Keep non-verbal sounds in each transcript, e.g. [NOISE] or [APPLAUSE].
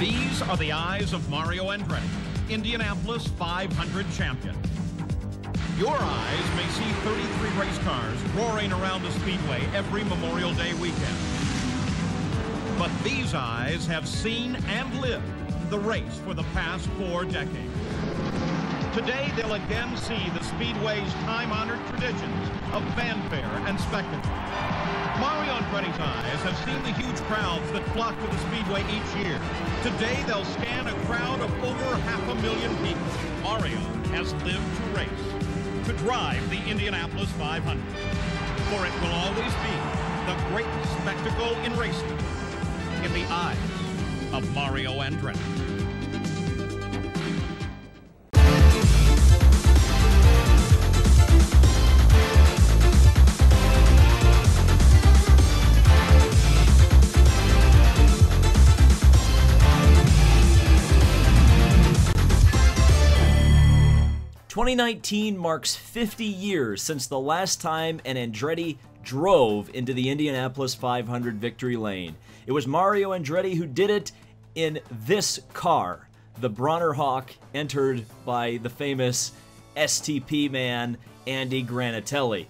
These are the eyes of Mario Andretti, Indianapolis 500 champion. Your eyes may see 33 race cars roaring around the speedway every Memorial Day weekend. But these eyes have seen and lived the race for the past four decades. Today, they'll again see the Speedway's time-honored traditions of fanfare and spectacle. Mario Andretti's eyes have seen the huge crowds that flock to the Speedway each year. Today, they'll scan a crowd of over half a million people. Mario has lived to race, to drive the Indianapolis 500. For it will always be the greatest spectacle in racing in the eyes of Mario Andretti. 2019 marks 50 years since the last time an Andretti drove into the Indianapolis 500 victory lane. It was Mario Andretti who did it in this car, the Brawner Hawk, entered by the famous STP man Andy Granatelli.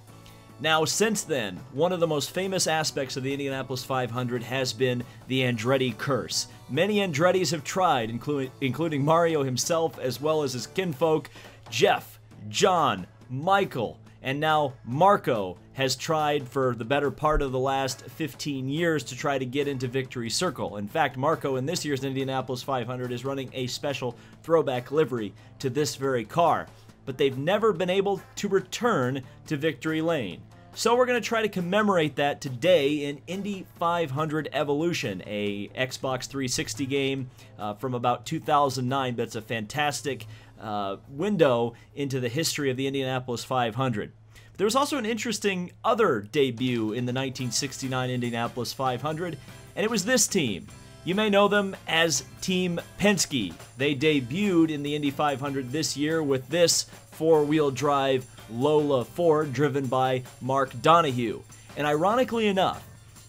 Now, since then, one of the most famous aspects of the Indianapolis 500 has been the Andretti curse. Many Andrettis have tried, including, including Mario himself as well as his kinfolk, Jeff, John, Michael, and now Marco has tried for the better part of the last 15 years to try to get into Victory Circle. In fact, Marco in this year's Indianapolis 500 is running a special throwback livery to this very car, but they've never been able to return to Victory Lane. So we're going to try to commemorate that today in Indy 500 Evolution, a Xbox 360 game uh, from about 2009 that's a fantastic uh, window into the history of the Indianapolis 500. There was also an interesting other debut in the 1969 Indianapolis 500, and it was this team. You may know them as Team Penske. They debuted in the Indy 500 this year with this four wheel drive Lola Ford driven by Mark Donohue. And ironically enough,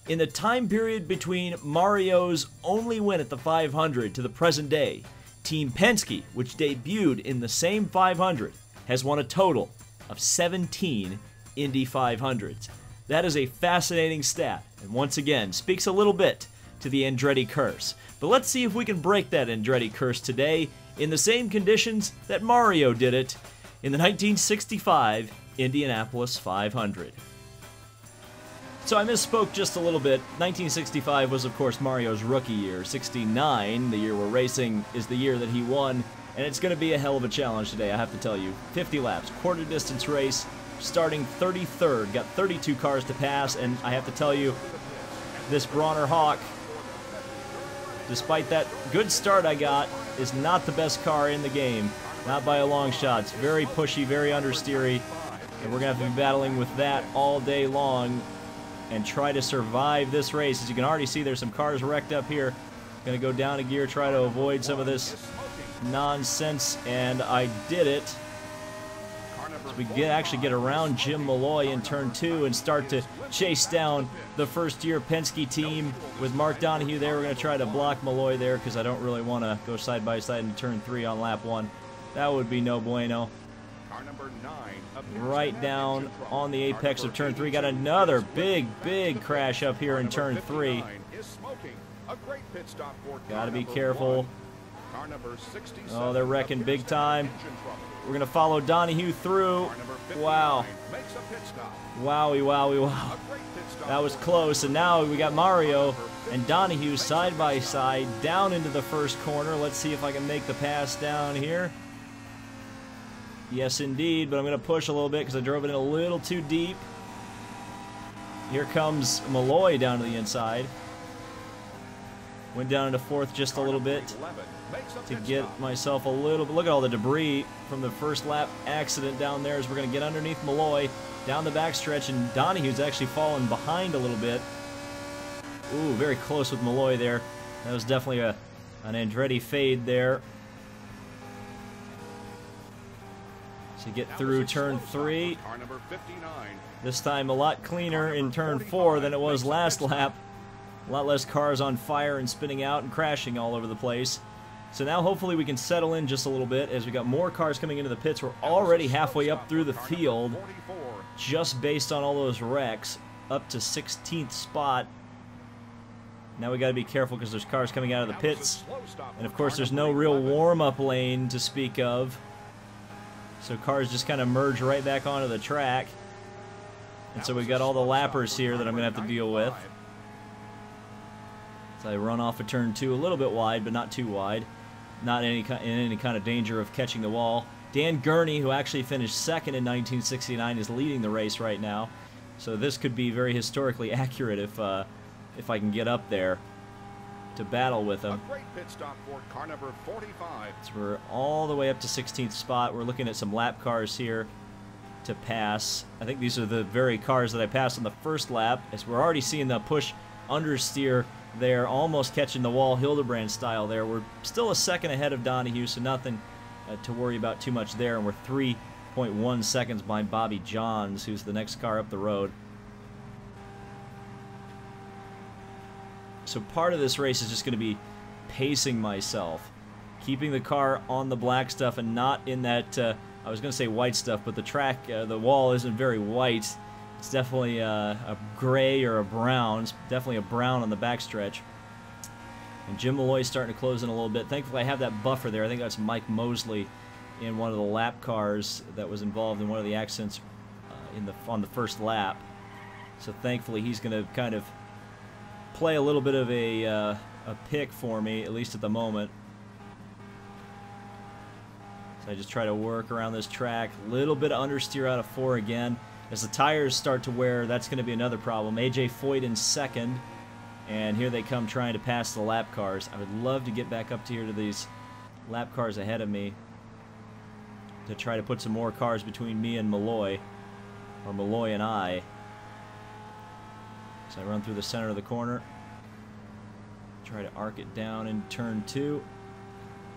in the time period between Mario's only win at the 500 to the present day, Team Penske, which debuted in the same 500, has won a total of 17 Indy 500s. That is a fascinating stat, and once again speaks a little bit to the Andretti curse. But let's see if we can break that Andretti curse today in the same conditions that Mario did it in the 1965 Indianapolis 500. So I misspoke just a little bit. 1965 was, of course, Mario's rookie year. 69, the year we're racing, is the year that he won. And it's going to be a hell of a challenge today, I have to tell you. 50 laps, quarter distance race, starting 33rd. Got 32 cars to pass, and I have to tell you, this Brawner Hawk, despite that good start I got, is not the best car in the game. Not by a long shot. It's very pushy, very understeery, and we're going to have to be battling with that all day long and try to survive this race. As you can already see, there's some cars wrecked up here. To go down a gear, try to avoid some of this nonsense, and I did it. So we get, actually get around Jim Malloy in turn two and start to chase down the first year Penske team with Mark Donohue there. We're going to try to block Malloy there because I don't really want to go side by side in turn three on lap one. That would be no bueno right down on the apex of turn three. Got another big, big crash up here in turn three. Got to be careful. Oh, they're wrecking big time. We're going to follow Donohue through. Wow. Wowie, wowie, wow. That was close. And now we got Mario and Donohue side by side down into the first corner. Let's see if I can make the pass down here. Yes, indeed, but I'm going to push a little bit because I drove it in a little too deep. Here comes Malloy down to the inside. Went down into fourth just a little bit to get myself a little Look at all the debris from the first lap accident down there as we're going to get underneath Malloy down the backstretch, and Donohue's actually fallen behind a little bit. Ooh, very close with Malloy there. That was definitely a an Andretti fade there. To get through turn three. This time a lot cleaner in turn four than it was last lap. A lot less cars on fire and spinning out and crashing all over the place. So now hopefully we can settle in just a little bit as we got more cars coming into the pits. We're already halfway up through the field just based on all those wrecks up to 16th spot. Now we got to be careful because there's cars coming out of the pits. And of course there's no real warm-up lane to speak of. So cars just kind of merge right back onto the track. And so we've got all the lappers here that I'm going to have to deal with. So I run off a of turn two a little bit wide, but not too wide. Not any, in any kind of danger of catching the wall. Dan Gurney, who actually finished second in 1969, is leading the race right now. So this could be very historically [LAUGHS] accurate if uh, if I can get up there to battle with him. So we're all the way up to 16th spot. We're looking at some lap cars here to pass. I think these are the very cars that I passed on the first lap, as we're already seeing the push understeer there, almost catching the wall Hildebrand style there. We're still a second ahead of Donohue, so nothing uh, to worry about too much there, and we're 3.1 seconds behind Bobby Johns, who's the next car up the road. So part of this race is just going to be pacing myself, keeping the car on the black stuff and not in that, uh, I was going to say white stuff, but the track, uh, the wall isn't very white. It's definitely uh, a gray or a brown. It's definitely a brown on the backstretch. And Jim Malloy's starting to close in a little bit. Thankfully, I have that buffer there. I think that's Mike Mosley in one of the lap cars that was involved in one of the accidents uh, in the on the first lap. So thankfully, he's going to kind of play a little bit of a, uh, a pick for me, at least at the moment. So I just try to work around this track. A little bit of understeer out of four again. As the tires start to wear, that's going to be another problem. AJ Foyt in second. And here they come trying to pass the lap cars. I would love to get back up to here to these lap cars ahead of me to try to put some more cars between me and Malloy, or Malloy and I. So I run through the center of the corner, try to arc it down in turn two,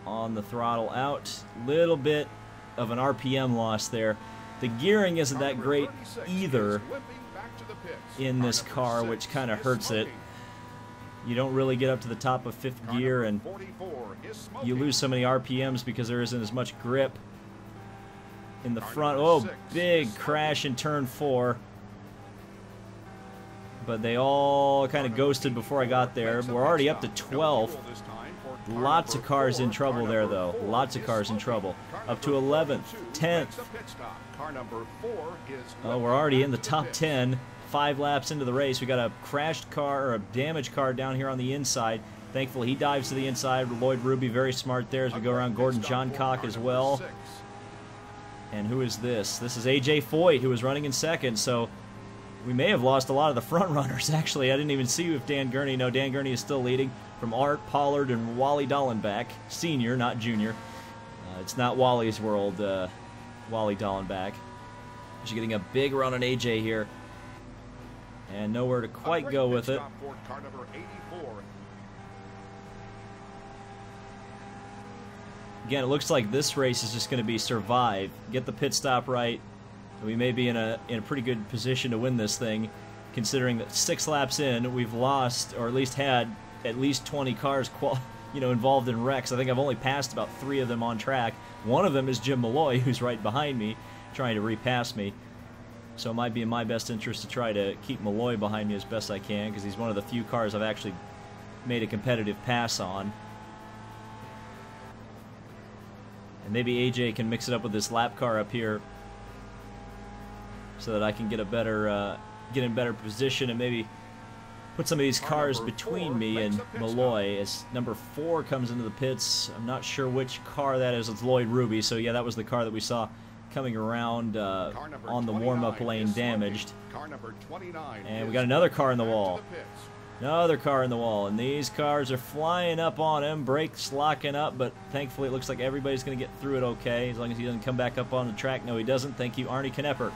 on the throttle out. Little bit of an RPM loss there. The gearing isn't that great either in this car, which kind of hurts it. You don't really get up to the top of fifth gear, and you lose so many RPMs because there isn't as much grip in the front. Oh, big crash in turn four. But they all kind of ghosted before I got there. We're already up to 12th. Lots of cars in trouble there, though. Lots of cars in trouble. Up to 11th, 10th. Oh, we're already in the top 10 five laps into the race. We got a crashed car or a damaged car down here on the inside. Thankfully, he dives to the inside. Lloyd Ruby very smart there as we go around. Gordon Johncock as well. And who is this? This is AJ Foyt, who was running in second. So we may have lost a lot of the front [LAUGHS] runners, actually. I didn't even see if Dan Gurney. No, Dan Gurney is still leading from Art Pollard and Wally Dallenbach, senior, not junior. Uh, it's not Wally's world, uh, Wally Dallenbach. She's getting a big run on AJ here. And nowhere to quite go with it. Again, it looks like this race is just going to be survive, get the pit stop right. We may be in a in a pretty good position to win this thing, considering that six laps in, we've lost or at least had at least 20 cars [LAUGHS] you know involved in wrecks. I think I've only passed about three of them on track. One of them is Jim Malloy, [LAUGHS] who's right behind me, trying to repass me. So it might be in my best interest to try to keep Malloy behind me as best I can because he's one of the few cars I've actually made a competitive pass on. And maybe AJ can mix it up with this lap car up here so that I can get a better, uh, get in better position and maybe put some of these cars between me and Malloy as number four comes into the pits. I'm not sure which car that is. It's Lloyd Ruby. So yeah, that was the car that we saw coming around uh, on the warm-up lane damaged. Car number 29, And we got another car in the wall. Another car in the wall, and these cars are flying up on him, brakes locking up, but thankfully it looks like everybody's going to get through it okay, as long as he doesn't come back up on the track. No, he doesn't. Thank you, Arnie Knepper.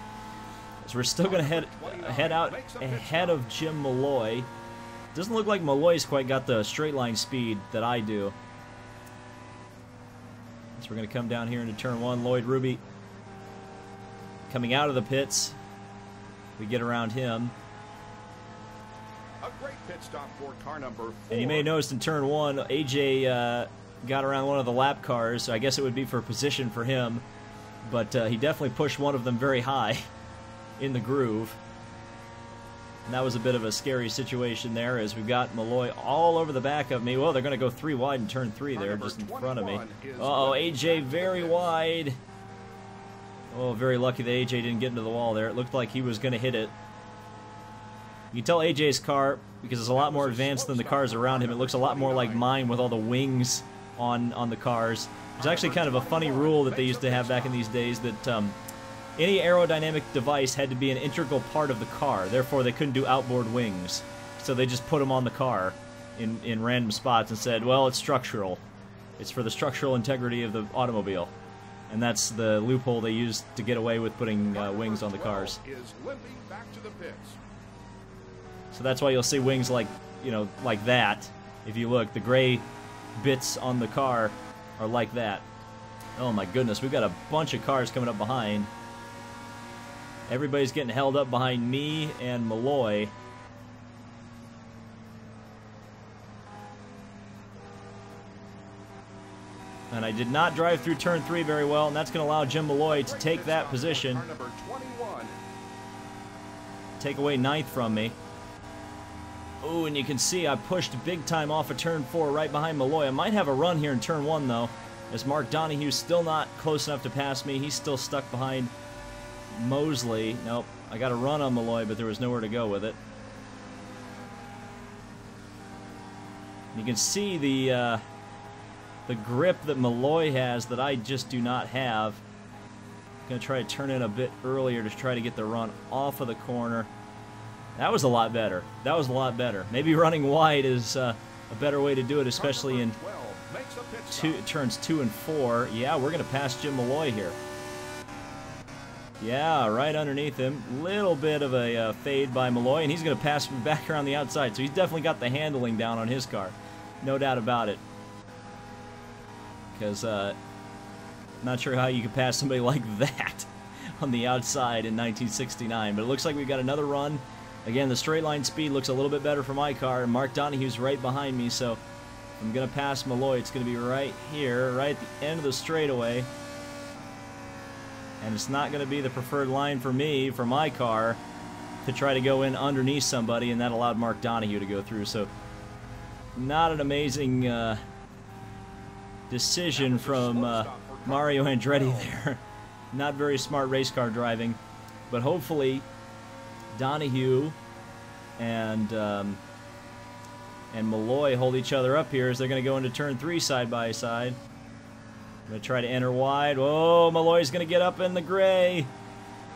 So we're still going to head head out ahead of Jim Malloy. Doesn't look like Malloy's quite got the straight line speed that I do. So we're going to come down here into turn one. Lloyd Ruby Coming out of the pits, we get around him. pit stop for car number four. And you may have noticed in turn one, AJ uh, got around one of the lap cars, so I guess it would be for position for him. But uh, he definitely pushed one of them very high [LAUGHS] in the groove. And that was a bit of a scary situation there as we've got Malloy all over the back of me. Well, they're going to go three wide in turn three there, just in front of me. Uh oh AJ very wide. Oh, very lucky that AJ didn't get into the wall there. It looked like he was going to hit it. You can tell AJ's car, because it's a lot more advanced than the cars around him, it looks a lot more like mine with all the wings on, on the cars. It's actually kind of a funny rule that they used to have back in these days that um, any aerodynamic device had to be an integral part of the car. Therefore, they couldn't do outboard wings. So they just put them on the car in, in random spots and said, well, it's structural. It's for the structural integrity of the automobile. And that's the loophole they used to get away with putting uh, wings on the cars. Is back to the. So that's why you'll see wings like, you know, like that. If you look, the gray bits on the car are like that. Oh my goodness, we've got a bunch of cars coming up behind. Everybody's getting held up behind me and Malloy. And I did not drive through turn three very well, and that's going to allow Jim Malloy to take that position, Car number 21. take away ninth from me. Oh, and you can see I pushed big time off of turn four right behind Malloy. I might have a run here in turn one, though, as Mark Donohue's still not close enough to pass me. He's still stuck behind Mosley. Nope, I got a run on Malloy, but there was nowhere to go with it. You can see the uh, the grip that Malloy has that I just do not have. I'm Gonna try to turn in a bit earlier to try to get the run off of the corner. That was a lot better. That was a lot better. Maybe running wide is uh, a better way to do it, especially in Car number 12 makes a pit two, turns two and four. Yeah, we're gonna pass Jim Malloy here. Yeah, right underneath him. Little bit of a uh, fade by Malloy, and he's gonna pass [LAUGHS] back around the outside. So he's definitely got the handling down on his car, no doubt about it. Because uh, not sure how you could pass somebody [LAUGHS] like that on the outside in 1969. But it looks like we've got another run. Again, the straight line speed looks a little bit better for my car, Mark Donohue's right behind me, so I'm gonna pass Malloy. It's gonna be right here, right at the end of the straightaway. And it's not gonna be the preferred line for me, for my car, to try to go in underneath somebody, and that allowed Mark Donohue to go through. So, not an amazing uh, decision from uh, Mario Andretti there. [LAUGHS] not very smart race car driving, but hopefully Donohue and um, and Malloy hold each other up here as they're going to go into turn three side by side. Going to try to enter wide. Oh, Malloy's going to get up in the gray.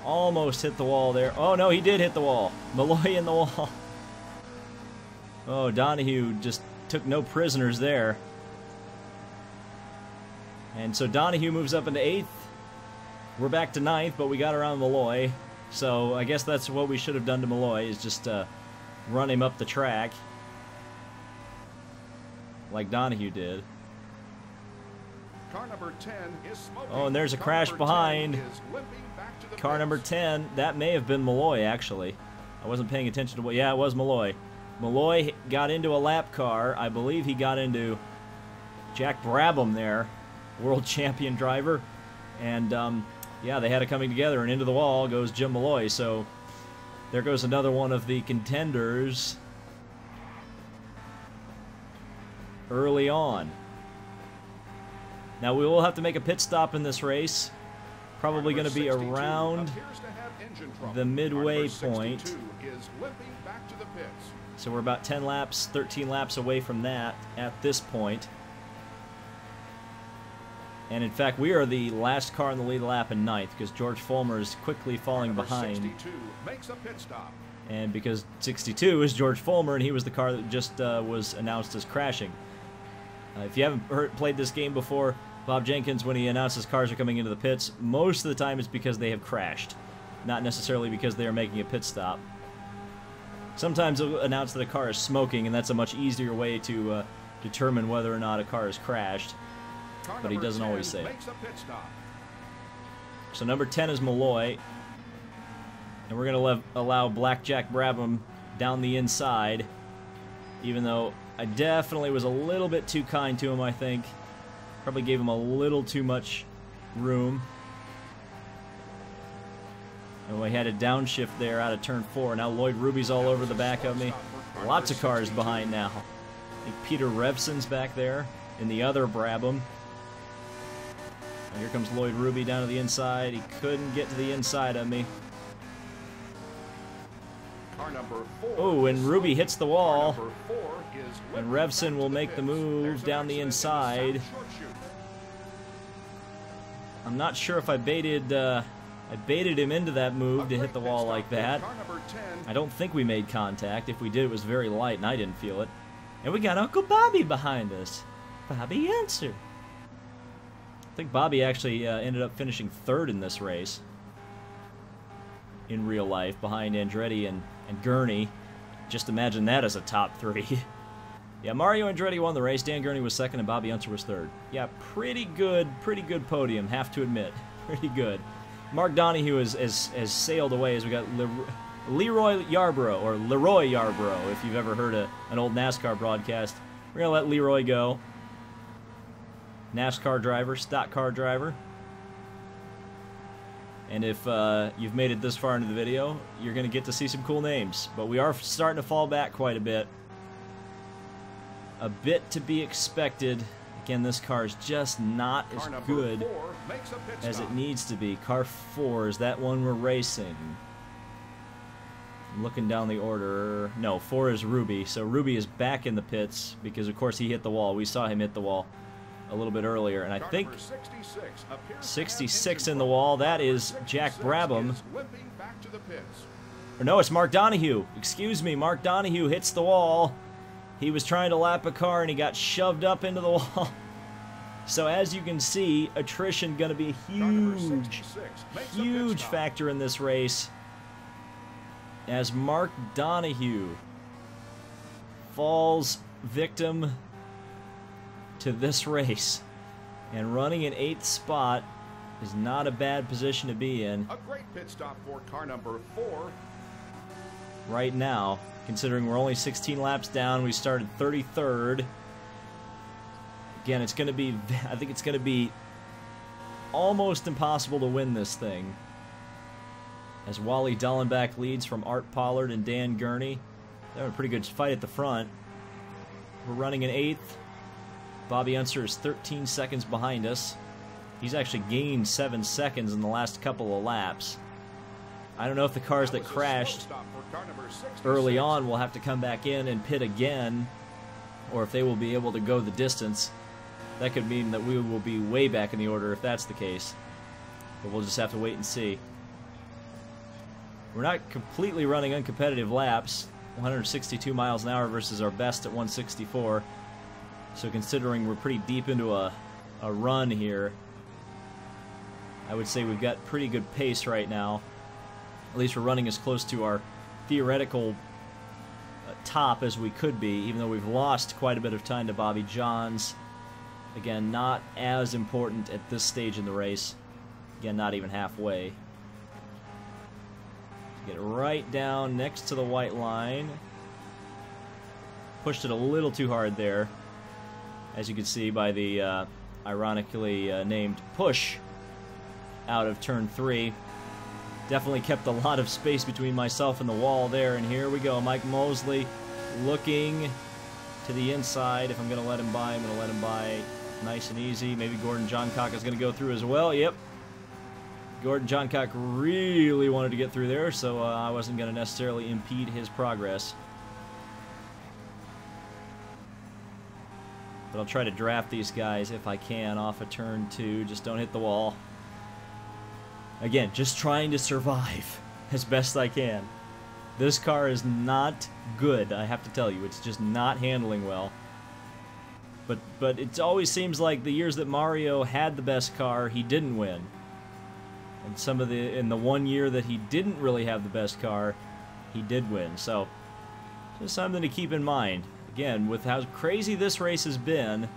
Almost hit the wall there. Oh, no, he did hit the wall. [LAUGHS] Malloy in the wall. Oh, Donohue just took no prisoners there. And so Donohue moves up into eighth. We're back to ninth, but we got around Malloy. So I guess that's what we should have done to Malloy, is just uh, run him up the track. Like Donohue did. Car number 10 is smoking. Oh, and there's a Car crash behind. is limping back to the Car number 10, that may have been Malloy, actually. I wasn't paying attention to what. Yeah, it was Malloy. Malloy got into a lap car. I believe he got into Jack Brabham there, world [LAUGHS] champion driver. And, um, yeah, they had it coming together, and into the wall goes Jim Malloy. So there goes another one of the contenders early on. Now, we will have to make a pit stop in this race. Probably going to be around to have engine trouble. the midway point. is back to the pits. So we're about 10 laps, 13 laps away from that at this point. And in fact, we are the last car in the lead lap in ninth because George Follmer is quickly falling behind. makes a pit stop. And because 62 is George Follmer and he was the car that just uh, was announced as crashing. Uh, if you haven't heard, played this game before, Bob Jenkins, when he announces cars are coming into the pits, most of the time it's because they have crashed, not necessarily because they are making a pit stop. Sometimes they'll announce that a car is smoking, and that's a much easier way to uh, determine whether or not a car has crashed. Car But he doesn't always say it. Makes a pit stop. So number 10 is Malloy. And we're going to allow Blackjack Brabham down the inside. Even though I definitely was a little bit too kind to him, I think. Probably gave him a little too much room. Oh, and we had a downshift there out of turn four. Now Lloyd Ruby's all over the back of me. Lots of cars behind now. I think Peter Revson's back there in the other Brabham. Here comes Lloyd Ruby down to the inside. He couldn't get to the inside of me. car number Oh, and Ruby hits the wall. And Revson will make the move down the inside. I'm not sure if I baited uh, I baited him into that move to hit the wall like that. I don't think we made contact. If we did, it was very light and I didn't feel it. And we got Uncle Bobby behind us. Bobby Unser. I think Bobby actually uh, ended up finishing third in this race. In real life, behind Andretti and, and Gurney. Just imagine that as a top three. [LAUGHS] yeah, Mario Andretti won the race. Dan Gurney was second and Bobby Unser was third. Yeah, pretty good, pretty good podium, have to admit. [LAUGHS] Pretty good. Mark Donohue has, has, has sailed away as we got Le, Leroy Yarborough, or Leroy Yarborough, if you've ever heard a, an old NASCAR broadcast. We're going to let Leroy go. NASCAR driver, stock car driver. And if uh, you've made it this far into the video, you're going to get to see some cool names. But we are starting to fall back quite a bit. A bit to be expected. Again, this car is just not as good as it needs to be. Car 4 is that one we're racing. I'm looking down the order. No, 4 is Ruby. So Ruby is back in the pits because, of course, he hit the wall. We saw him hit the wall a little bit earlier. And I think 66 in the wall. That is Jack Brabham. Or no, it's Mark Donohue. Excuse me, Mark Donohue hits the wall. He was trying to lap a car and he got shoved up into the wall. [LAUGHS] So as you can see, attrition going to be a huge, huge factor in this race. As Mark Donohue falls victim to this [LAUGHS] race. And running an eighth spot is not a bad position to be in. A great pit stop for car number four. Right now, considering we're only 16 laps down, we started 33rd. Again, it's going to be, [LAUGHS] I think it's going to be almost impossible to win this thing. As Wally Dallenbach leads from Art Pollard and Dan Gurney. They have a pretty good fight at the front. We're running an eighth. Bobby Unser is 13 seconds behind us. He's actually gained seven seconds in the last couple of laps. I don't know if the cars that crashed early on will have to come back in and pit again, or if they will be able to go the distance. That could mean that we will be way back in the order if that's the case. But we'll just have to wait and see. We're not completely running uncompetitive laps. 162 miles an hour versus our best at 164. So considering we're pretty deep into a, a run here, I would say we've got pretty good pace right now. At least we're running as close to our theoretical uh, top as we could be, even though we've lost quite a bit of time to Bobby Johns Again, not as important at this stage in the race. Again, not even halfway. Get right down next to the white line. Pushed it a little too hard there. As you can see by the uh, ironically uh, named push out of turn three. Definitely kept a lot of space between myself and the wall there. And here we go. Mike Mosley looking to the inside. If I'm going to let him by, I'm going to let him by nice and easy. Maybe Gordon Johncock is going to go through as well. Yep. Gordon Johncock really wanted to get through there, so uh, I wasn't going to necessarily impede his progress. But I'll try to draft these guys if I can off a of turn two. Just don't hit the wall. Again, just trying to survive [LAUGHS] as best I can. This car is not good, I have to tell you. It's just not handling well. But but it always seems like the years that Mario had the best car, he didn't win. And some of the in the one year that he didn't really have the best car, he did win. So just something to keep in mind. Again, with how crazy this race has been,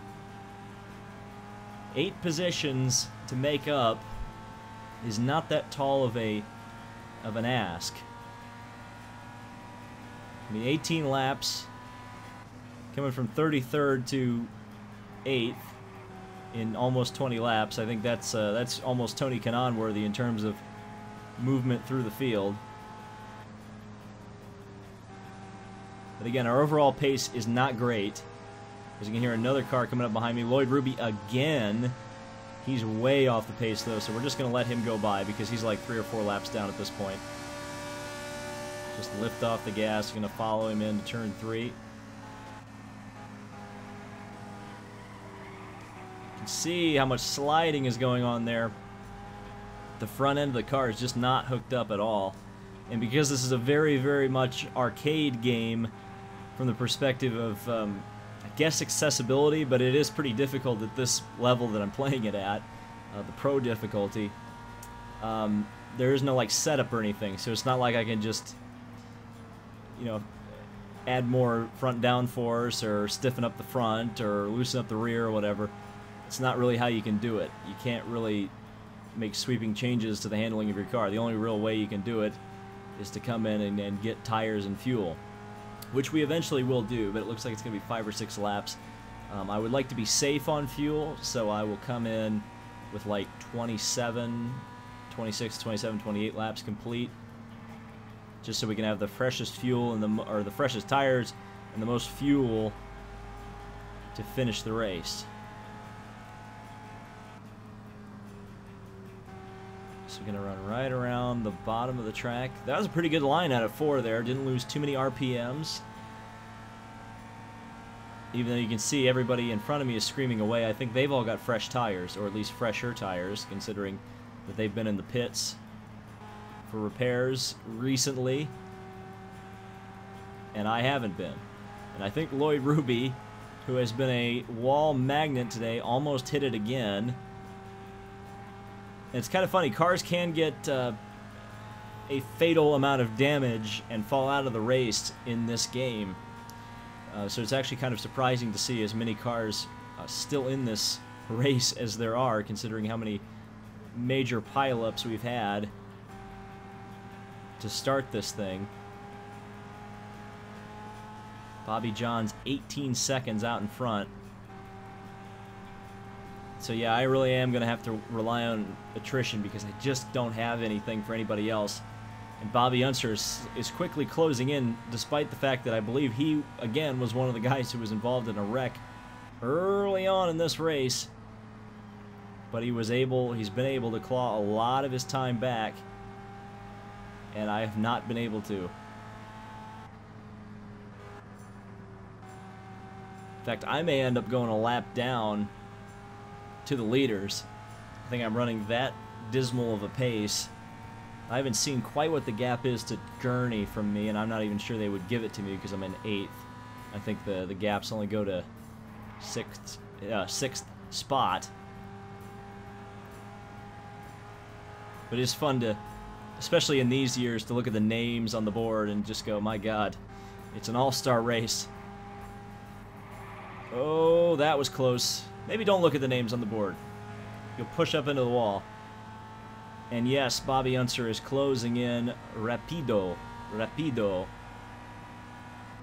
eight positions to make up is not that tall of a of an ask. I mean, 18 laps coming from 33rd to 8th in almost 20 laps. I think that's uh, that's almost Tony Kanaan worthy in terms of movement through the field. But again, our overall pace is not great. As you can hear another car coming up behind me. Lloyd Ruby again. He's way off the pace though, so we're just going to let him go by because he's like three or four laps down at this point. Just lift off the gas. Going to follow him into turn three. You can see how much sliding is going on there. The front end of the car is just not hooked up at all. And because this is a very, very much arcade game from the perspective of um, guess accessibility, but it is pretty difficult at this level that I'm [LAUGHS] playing it at, uh, the pro difficulty. Um, there is no like setup or anything, so it's not like I can just, you know, add more front downforce or stiffen up the front or loosen up the rear or whatever. It's not really how you can do it. You can't really make sweeping changes to the handling of your car. The only real way you can do it is to come in and, and get tires and fuel which we eventually will do, but it looks like it's going to be five or six laps. Um, I would like to be safe on fuel, so I will come in with like 27, 26, 27, 28 laps complete, just so we can have the freshest fuel and the or the freshest tires and the most fuel to finish the race. So we're going to run right around the bottom of the track. That was a pretty good line out of four there. Didn't lose too many RPMs. Even though you can see everybody in front of me is screaming away, I think they've all got fresh tires, or at least fresher tires, considering that they've been in the pits for repairs recently. And I haven't been. And I think Lloyd Ruby, who has been a wall magnet today, almost hit it again. It's kind of funny. Cars can get uh, a fatal amount of damage and fall out of the race in this game. Uh, so it's actually kind of surprising to see as many cars uh, still in this [LAUGHS] race as there are, considering how many major pileups we've had to start this thing. Bobby Johns 18 seconds out in front. So yeah, I really am going to have to rely on attrition because I just don't have anything for anybody else. And Bobby Unser is, is, quickly closing in, despite the fact that I believe he, again, was one of the guys who was involved in a wreck early on in this race. But he was able, he's been able to claw a lot of his time back. And I have not been able to. In fact, I may end up going a lap down to the leaders. I think I'm running that dismal of a pace. I haven't seen quite what the gap is to Gurney from me, and I'm not even sure they would give it to me because I'm in eighth. I think the the gaps only go to sixth uh, sixth spot. But it's fun to, especially in these years, to look at the names on the board and just go, my God, it's an all-star race. Oh, that was close. Maybe don't look at the names on the board. You'll push up into the wall. And yes, Bobby Unser is closing in rapido. Rapido.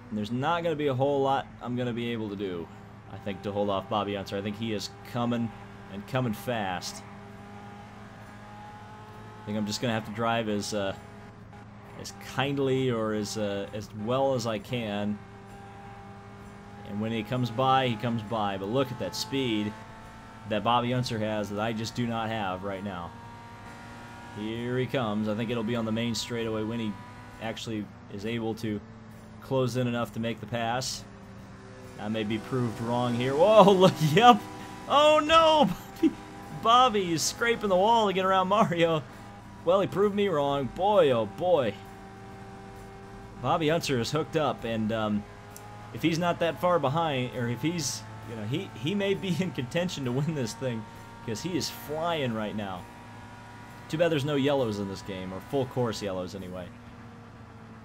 And there's not going to be a whole lot I'm going to be able to do, I think, to hold off Bobby Unser. I think he is coming and coming fast. I think I'm just going to have to drive as uh, as kindly or as uh, as well as I can and when he comes by, he comes by. But look at that speed that Bobby Unser has that I just do not have right now. Here he comes. I think it'll be on the main straightaway when he actually is able to close in enough to make the pass. I may be proved wrong here. Whoa, [LAUGHS] look, yep. Oh no, Bobby, Bobby is scraping the wall to get around Mario. Well, he proved me wrong. Boy, oh boy. Bobby Unser is hooked up, and um, if he's not that far behind, or if he's, you know, he, he may be in contention to win this thing because he is flying right now. Too bad there's no yellows in this game, or full course yellows anyway.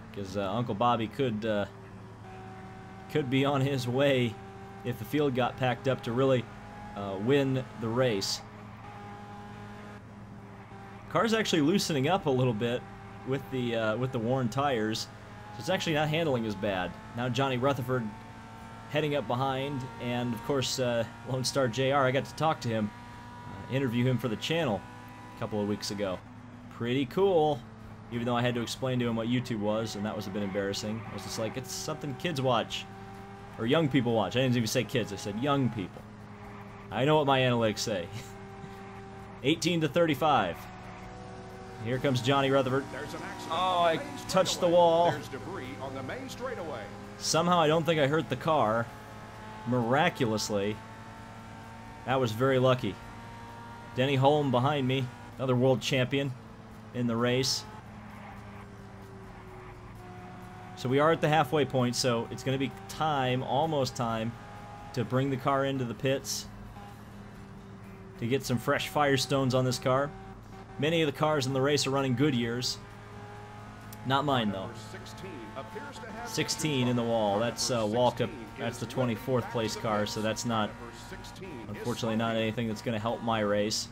Because uh, Uncle Bobby could uh, could be on his way if the field got packed up to really uh, win the race. Car's actually loosening up a little bit with the uh, with the worn tires. So it's actually not handling as bad. Now Johnny Rutherford heading up behind, and of course, uh, Lone Star JR, I got to talk to him, uh, interview him for the channel a couple of weeks ago. Pretty cool, even though I had to explain to him what YouTube was, and that was a bit embarrassing. I was just like, it's something kids watch, or young people watch. I didn't even say kids, I said young people. I know what my analytics say. [LAUGHS] 18 to 35. Here comes Johnny Rutherford. Oh, I touched the wall. There's debris on the Somehow I don't think I hurt the car. Miraculously. That was very lucky. Denny Hulme behind me. Another world champion in the race. So we are at the halfway point, so it's going to be time, almost time, to bring the car into the pits to get some fresh Firestones on this car. Many of the cars in the race are running Goodyears. Not mine, though. 16 in the wall. That's uh, Walkup. That's the 24th place car, so that's not, unfortunately, not anything that's going to help my race.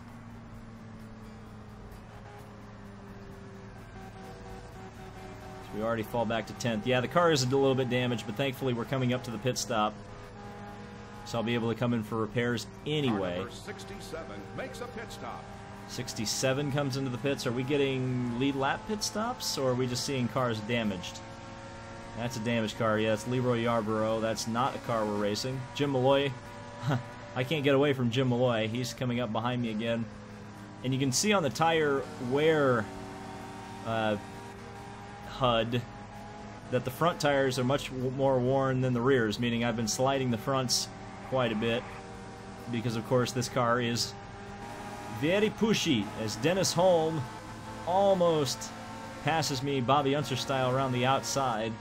So we already fall back to 10th. Yeah, the car is a little bit damaged, but thankfully we're coming up to the pit stop. So I'll be able to come in for repairs anyway. 67 makes a pit stop. 67 comes into the pits. Are we getting lead lap pit stops, or are we just seeing cars damaged? That's a damaged car. Yeah, it's Leroy Yarborough. That's not a car we're racing. Jim Malloy. [LAUGHS] I can't get away from Jim Malloy. He's coming up behind me again. And you can see on the tire wear uh, HUD that the front tires are much more worn than the rears, meaning I've been sliding the fronts quite a bit because, of course, this car is very pushy as Dennis Hulme almost passes me Bobby Unser style around the outside.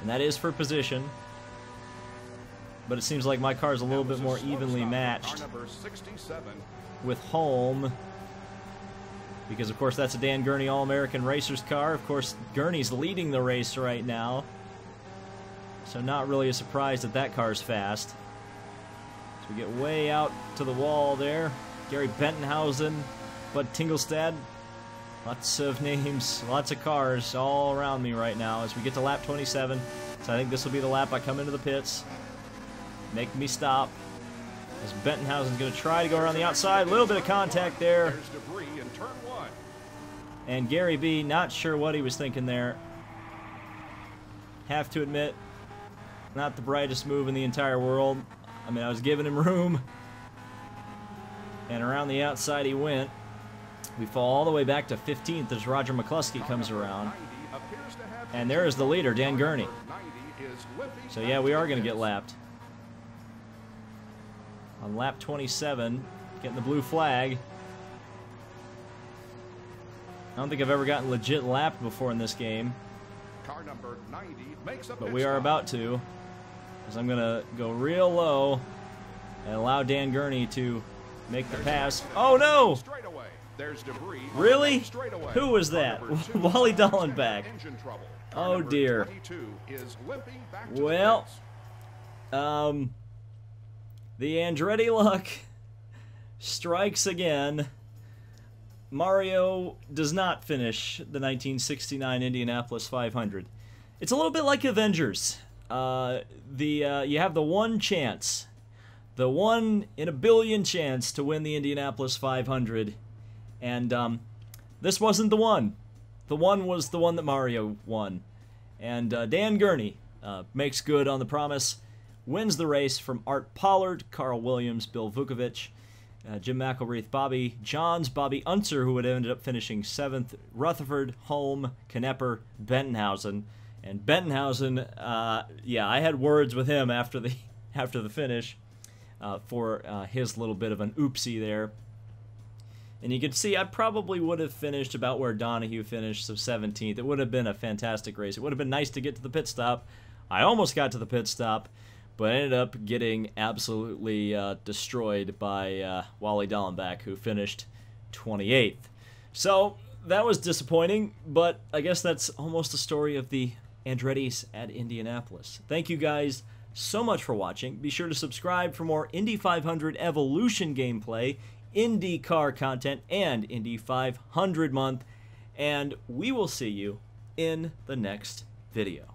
And that is for position. But it seems like my car is a little bit more evenly matched with Hulme. Because, of course, that's a Dan Gurney All American Racers car. Of course, Gurney's leading the race right now. So, not really a surprise that that car's fast. So, we get way out to the wall there. Gary Bettenhausen, Bud Tingelstad. Lots of names, lots of cars all around me right now as we get to lap 27. So I think this will be the lap I come into the pits. Make me stop. As Bettenhausen's going to try to go around the outside. A little bit of contact there. And Gary B, not sure what he was thinking there. Have to admit, not the brightest move in the entire world. I mean, I was giving him room. And around the outside he went. We fall all the way back to 15th as Roger McCluskey comes around. And there is the leader, Dan Gurney. So yeah, we are going to get lapped. On lap 27, getting the blue flag. I don't think I've ever gotten legit lapped before in this game. But we are about to. Because I'm going to go real low and allow Dan Gurney to make the pass. Oh no! Really? Who was that? [LAUGHS] Wally Dallenbach. Oh dear. Well, um, the Andretti luck [LAUGHS] strikes again. Mario does not finish the 1969 Indianapolis 500. It's a little bit like Avengers. Uh, the uh, you have the one chance the one in a billion chance to win the Indianapolis 500. And um, this wasn't the one. The one was the one that Mario won. And uh, Dan Gurney uh, makes good on the promise, wins the race from Art Pollard, Carl Williams, Bill Vukovich, uh, Jim McElreath, Bobby Johns, Bobby Unser, who would have ended up finishing seventh, Rutherford, Hulme, Knepper, Bettenhausen. And Bettenhausen, uh, yeah, I had words with him after the [LAUGHS] after the finish uh, for uh, his little bit of an oopsie there. And you can see I probably would have finished about where Donohue finished, so 17th. It would have been a fantastic race. It would have been nice to get to the pit stop. I almost got to the pit stop, but ended up getting absolutely uh, destroyed by uh, Wally Dallenbach, who finished 28th. So that was disappointing, but I guess that's almost the story of the Andretti's at Indianapolis. Thank you guys so much for watching. Be sure to subscribe for more Indy 500 Evolution gameplay, Indy car content, and Indy 500 month. And we will see you in the next video.